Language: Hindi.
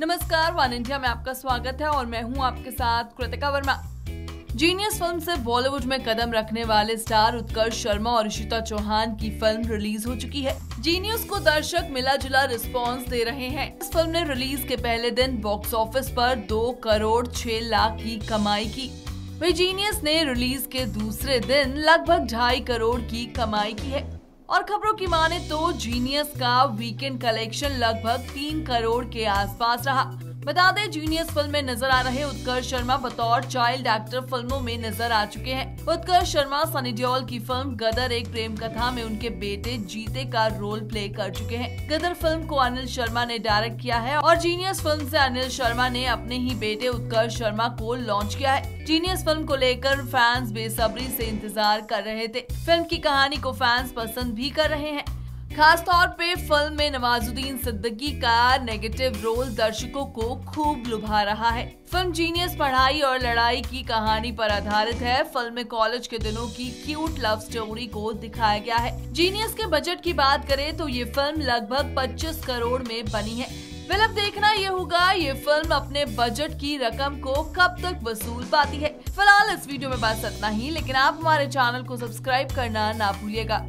नमस्कार वन इंडिया में आपका स्वागत है और मैं हूँ आपके साथ कृतिका वर्मा। जीनियस फ़िल्म से बॉलीवुड में कदम रखने वाले स्टार उत्कर्ष शर्मा और ऋषिता चौहान की फ़िल्म रिलीज़ हो चुकी है। जीनियस को दर्शक मिला जुला रिस्पॉन्स दे रहे हैं। इस फ़िल्म ने रिलीज़ के पहले दिन बॉक्स ऑफ़िस पर दो करोड़ छह लाख की कमाई की। वही जीनियस ने रिलीज़ के दूसरे दिन लगभग ढाई करोड़ की कमाई की है। और खबरों की माने तो जीनियस का वीकेंड कलेक्शन लगभग तीन करोड़ के आसपास रहा। बता दें जीनियस फ़िल्म में नज़र आ रहे उत्कर्ष शर्मा बतौर चाइल्ड एक्टर फ़िल्मों में नज़र आ चुके हैं। उत्कर्ष शर्मा सनी देओल की फ़िल्म गदर एक प्रेम कथा में उनके बेटे जीते का रोल प्ले कर चुके हैं। गदर फ़िल्म को अनिल शर्मा ने डायरेक्ट किया है और जीनियस फ़िल्म से अनिल शर्मा ने अपने ही बेटे उत्कर्ष शर्मा को लॉन्च किया है। जीनियस फ़िल्म को लेकर फैंस बेसब्री से इंतज़ार कर रहे थे। फ़िल्म की कहानी को फैंस पसंद भी कर रहे हैं। खास तौर पे फ़िल्म में नवाजुद्दीन सिद्दीकी का नेगेटिव रोल दर्शकों को खूब लुभा रहा है। फ़िल्म जीनियस पढ़ाई और लड़ाई की कहानी पर आधारित है। फ़िल्म में कॉलेज के दिनों की क्यूट लव स्टोरी को दिखाया गया है। जीनियस के बजट की बात करें तो ये फ़िल्म लगभग 25 करोड़ में बनी है। वेल अब देखना ये होगा, ये फ़िल्म अपने बजट की रकम को कब तक वसूल पाती है। फ़िलहाल इस वीडियो में बस इतना ही, लेकिन आप हमारे चैनल को सब्सक्राइब करना ना भूलिएगा।